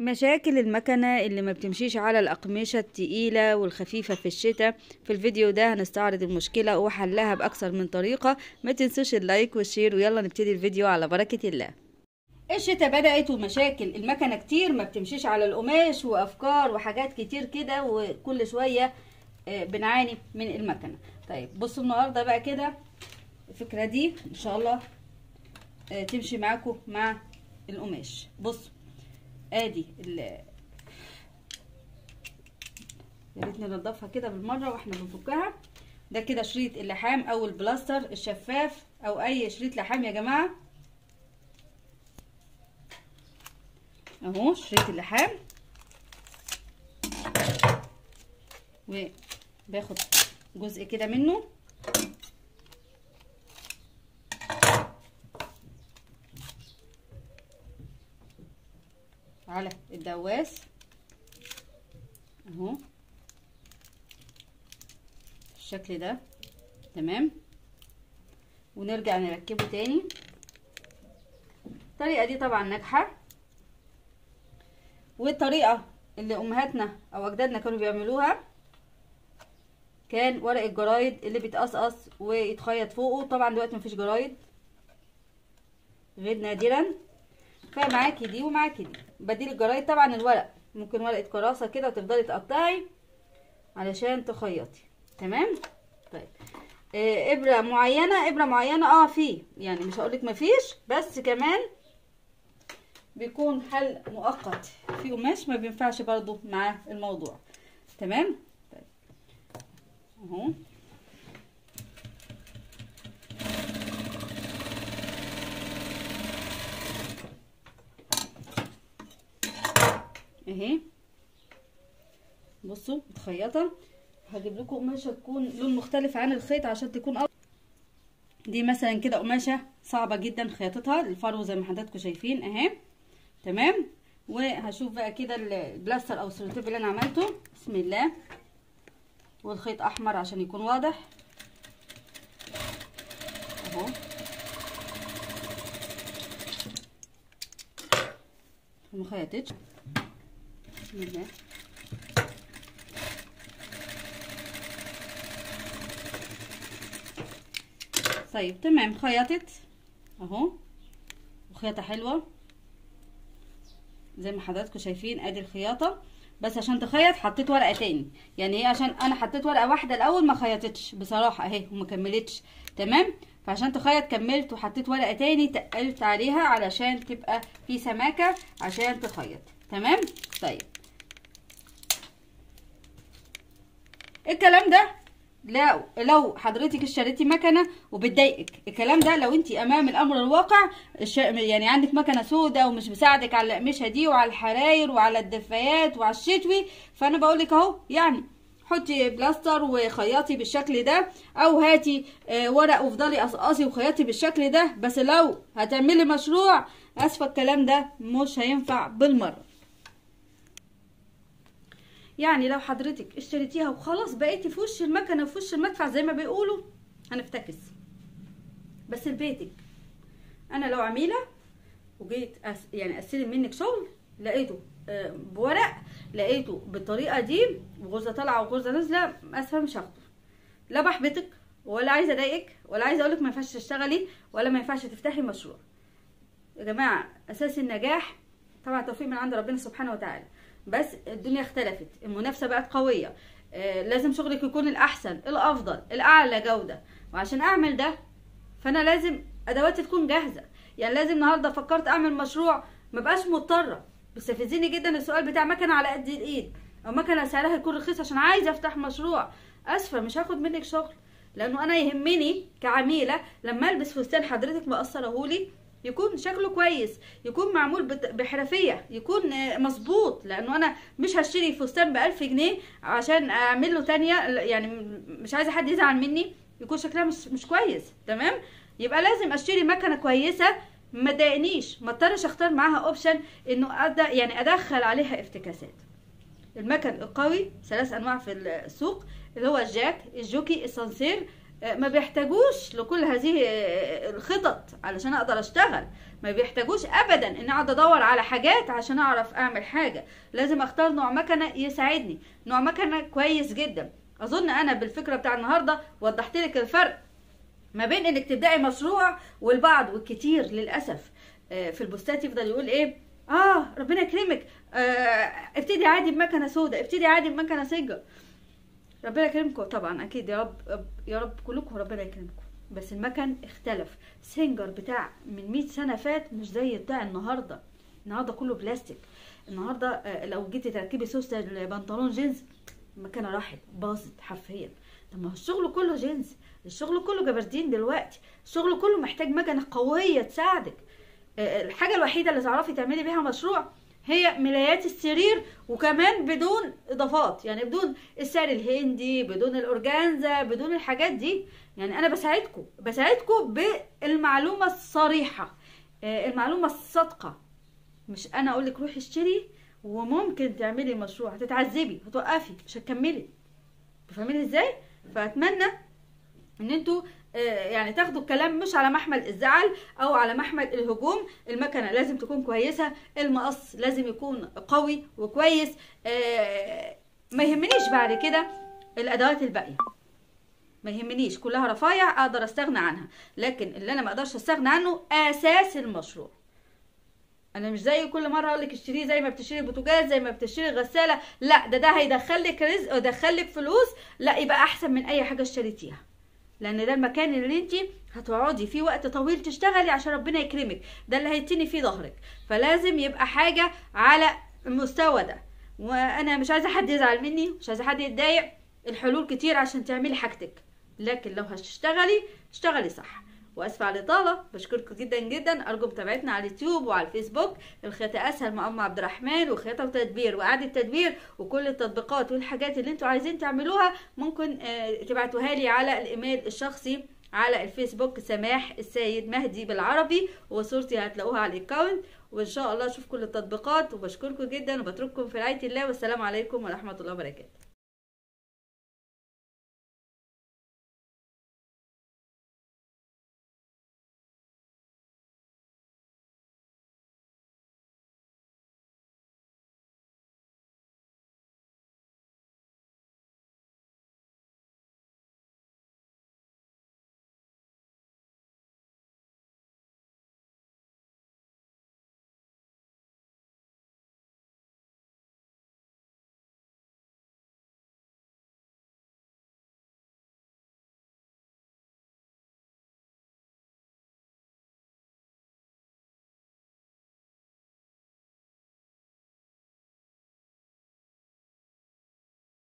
مشاكل المكنة اللي ما بتمشيش على الأقمشة التقيلة والخفيفة في الشتاء. في الفيديو ده هنستعرض المشكلة وحلها بأكثر من طريقة. ما تنسوش اللايك والشير ويلا نبتدي الفيديو على بركة الله. الشتاء بدأت ومشاكل المكنة كتير ما بتمشيش على القماش وأفكار وحاجات كتير كده وكل شوية آه، بنعاني من المكنة. طيب بصوا النهاردة بقى كده الفكرة دي إن شاء الله آه، تمشي معاكم مع القماش. بصوا. ادي يا ريت ننضفها كده بالمرة وإحنا بنفكها. ده كده شريط اللحام أو البلاستر الشفاف أو أي شريط لحام يا جماعة. أهو شريط اللحام. وباخد جزء كده منه. على الدواس. أهو. بالشكل ده. تمام. ونرجع نركبه تاني. الطريقة دي طبعا ناجحة. والطريقة اللي أمهاتنا أو أجدادنا كانوا بيعملوها كان ورق الجرايد اللي بيتقصقص ويتخيط فوقه. طبعا دلوقتي مفيش جرايد غير نادرا. فمعاكي دي ومعاكي دي. بديل الجرايد طبعا الورق. ممكن ورقة كراسة كده وتفضلي تقطعي علشان تخيطي. تمام؟ طيب. آه إبرة معينة إبرة معينة. آه في. يعني مش هقولك مفيش بس كمان بيكون حل مؤقت. في قماش ما بينفعش برضو مع الموضوع. تمام؟ طيب. أهو. اهي. بصوا متخيطة. هجيب لكم قماشة تكون لون مختلف عن الخيط عشان تكون أفضل. دي مثلا كده قماشة صعبة جدا خياطتها. الفرو زي ما حضراتكم شايفين اهي. تمام؟ وهشوف بقى كده البلاستر أو السلوتيب اللي أنا عملته. بسم الله. والخيط أحمر عشان يكون واضح. أهو. ما خيطتش. بسم الله طيب تمام. خيطت أهو. وخياطه حلوة. زي ما حضراتكم شايفين أدي الخياطة. بس عشان تخيط حطيت ورقة تاني. يعني هي عشان أنا حطيت ورقة واحدة الأول ما خيطتش. بصراحة أهي وما كملتش. تمام؟ فعشان تخيط كملت وحطيت ورقة تاني تقلت عليها علشان تبقى في سماكة عشان تخيط. تمام؟ طيب. الكلام ده؟ لو لو حضرتك اشتريتي مكنة وبتضايقك. الكلام ده لو انت أمام الأمر الواقع يعني عندك مكنة سودة ومش مساعدك على القماشه دي وعلى الحراير وعلى الدفايات وعلى الشتوي فأنا بقول لك أهو يعني حطي بلاستر وخيطي بالشكل ده أو هاتي ورق وافضلي قصقصي وخيطي بالشكل ده. بس لو هتعملي مشروع آسفة الكلام ده مش هينفع بالمرة. يعني لو حضرتك اشتريتيها وخلاص بقيتي في وش المكنة وفي وش المدفع زي ما بيقولوا هنفتكس. بس لبيتك. أنا لو عميلة وجيت أس يعني أستلم منك شغل لقيته آه بورق لقيته بالطريقة دي وغرزه طالعة وغرزه نازلة اسفه مش هاخده لا بحبطك ولا عايزة أضايقك ولا عايزة أقولك ما ينفعش تشتغلي ولا ما ينفعش تفتحي مشروع. يا جماعة أساس النجاح طبعا توفيق من عند ربنا سبحانه وتعالى. بس الدنيا اختلفت المنافسة بقت قوية. آه لازم شغلك يكون الأحسن الأفضل الأعلى جودة. وعشان أعمل ده فأنا لازم أدواتي تكون جاهزة. يعني لازم النهارده فكرت أعمل مشروع ما بقاش مضطرة. بيستفزني جدا السؤال بتاع مكنة على قد الإيد. أو مكنة سعرها يكون رخيص عشان عايزه أفتح مشروع. أسفة مش هاخد منك شغل. لأنه أنا يهمني كعميلة لما ألبس فستان حضرتك مقصرهولي يكون شكله كويس يكون معمول بحرفية يكون مظبوط لأنه أنا مش هشتري فستان بألف جنيه عشان أعمل له تانية يعني مش عايزة حد يزعل مني يكون شكلها مش مش كويس تمام؟ يبقى لازم أشتري مكنة كويسة ما تضايقنيش ما اضطرش أختار معاها option إنه أد... يعني أدخل عليها افتكاسات. المكن القوي ثلاث أنواع في السوق اللي هو الجاك الجوكي السانسير ما بيحتاجوش لكل هذه آه، الخطط علشان أقدر أشتغل. ما بيحتاجوش ابدا إن أقعد أدور على حاجات عشان أعرف أعمل حاجة. لازم أختار نوع مكنة يساعدني نوع مكنة كويس جدا. أظن أنا بالفكرة بتاع النهارده وضحت لك الفرق ما بين إنك تبدأي مشروع والبعض والكتير للأسف. آه، في البوستات يفضل يقول إيه؟ آه ربنا يكرمك. آه ابتدي عادي بمكنة سوداء ابتدي عادي بمكنة سجه ربنا يكرمكم. طبعا أكيد يا رب يا رب كلكم ربنا يكرمكم. بس المكن اختلف. سنجر بتاع من 100 سنة فات مش زي بتاع النهارده. النهارده كله بلاستيك. النهارده آه، لو جيتي تركبي سوسته البنطلون جينز المكنه راحت باظت حرفيا. طب ما هو الشغل كله جينز. الشغل كله جبردين دلوقتي. الشغل كله محتاج مكنة قوية تساعدك. آه، الحاجة الوحيدة اللي تعرفي تعملي بيها مشروع هي ملايات السرير وكمان بدون إضافات يعني بدون السعر الهندي بدون الأورجانزا بدون الحاجات دي. يعني أنا بساعدكم بساعدكم بالمعلومة الصريحة. آه، المعلومة الصادقة. مش أنا أقول لك روحي اشتري وممكن تعملي مشروع. هتتعذبي هتوقفي مش هتكملي. فاهمين إزاي؟ فأتمنى ان أنتوا آه، يعني تاخدوا الكلام مش على محمل الزعل أو على محمل الهجوم. المكنة لازم تكون كويسة المقص لازم يكون قوي وكويس. آه، ما يهمنيش بعد كده الأدوات الباقية. ما يهمنيش كلها رفايع أقدر أستغنى عنها. لكن اللي أنا ما أقدرش أستغنى عنه أساس المشروع. أنا مش زي كل مرة أقول لك اشتريه زي ما بتشتري بوتاجاز زي ما بتشتري غسالة. لا ده ده هيدخل لك رزق ويدخل لك فلوس. لا يبقى أحسن من أي حاجة اشتريتيها. لأن ده المكان اللي انت هتقعدي فيه وقت طويل تشتغلي عشان ربنا يكرمك. ده اللي هيتني فيه ظهرك. فلازم يبقى حاجة على المستوى ده. وأنا مش عايزة حد يزعل مني مش عايزة حد يتضايق. الحلول كتير عشان تعملي حاجتك. لكن لو هتشتغلي اشتغلي صح. واسفه على الإطالة بشكركم جدا جدا. أرجو متابعتنا على اليوتيوب وعلى الفيسبوك. الخياطة أسهل مع ام عبد الرحمن وخياطة وتدبير وإعادة تدبير وكل التطبيقات والحاجات اللي أنتوا عايزين تعملوها ممكن آه، تبعتوها لي على الإيميل الشخصي على الفيسبوك سماح السيد مهدي بالعربي وصورتي هتلاقوها على الاكونت وإن شاء الله أشوف كل التطبيقات وبشكركم جدا وبترككم في رعاية الله والسلام عليكم ورحمة الله وبركاته.